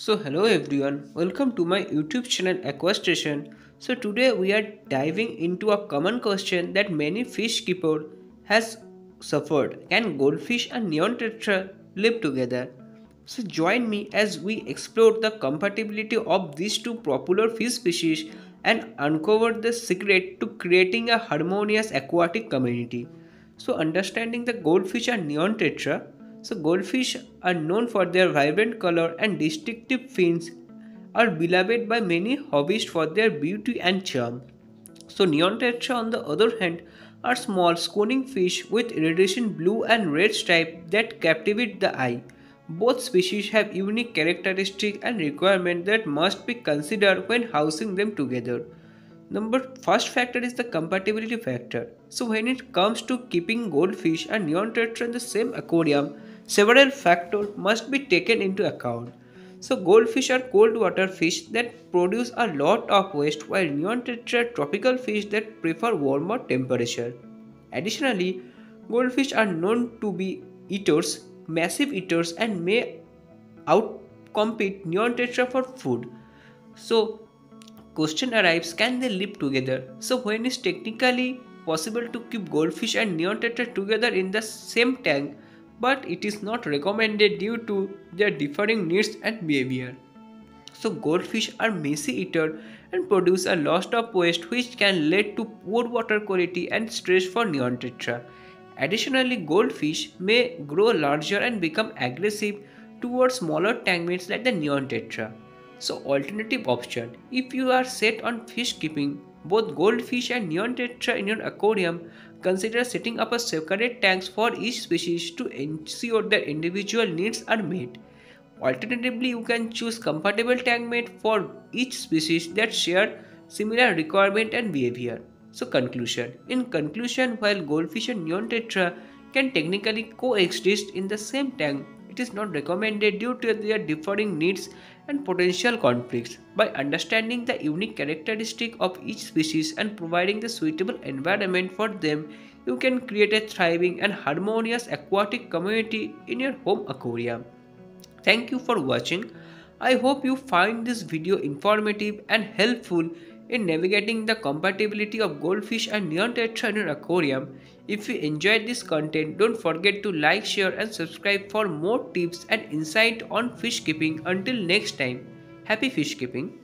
So hello everyone, welcome to my YouTube channel Aquastation. So today we are diving into a common question that many fish keeper has suffered. Can goldfish and neon tetra live together? So join me as we explore the compatibility of these two popular fish species and uncover the secret to creating a harmonious aquatic community. So understanding the goldfish and neon tetra so goldfish are known for their vibrant color and distinctive fins are beloved by many hobbyists for their beauty and charm. So neon tetra on the other hand are small schooling fish with iridescent blue and red stripe that captivate the eye. Both species have unique characteristics and requirements that must be considered when housing them together. Number first factor is the compatibility factor. So when it comes to keeping goldfish and neon tetra in the same aquarium, Several factors must be taken into account. So goldfish are cold water fish that produce a lot of waste while neon tetra tropical fish that prefer warmer temperature. Additionally, goldfish are known to be eaters, massive eaters and may outcompete neon tetra for food. So question arrives can they live together? So when is technically possible to keep goldfish and neon tetra together in the same tank but it is not recommended due to their differing needs and behavior. So goldfish are messy eater and produce a lot of waste which can lead to poor water quality and stress for neon tetra. Additionally, goldfish may grow larger and become aggressive towards smaller tankmates like the neon tetra. So alternative option, if you are set on fish keeping, both goldfish and neon tetra in your aquarium, consider setting up a separate tanks for each species to ensure their individual needs are met. Alternatively, you can choose compatible tank mate for each species that share similar requirement and behavior. So conclusion. In conclusion, while goldfish and neon tetra can technically coexist in the same tank, it is not recommended due to their differing needs and potential conflicts. By understanding the unique characteristic of each species and providing the suitable environment for them, you can create a thriving and harmonious aquatic community in your home aquarium. Thank you for watching. I hope you find this video informative and helpful in navigating the compatibility of goldfish and neon tetra in your aquarium. If you enjoyed this content, don't forget to like, share and subscribe for more tips and insight on fish keeping. Until next time, happy fish keeping.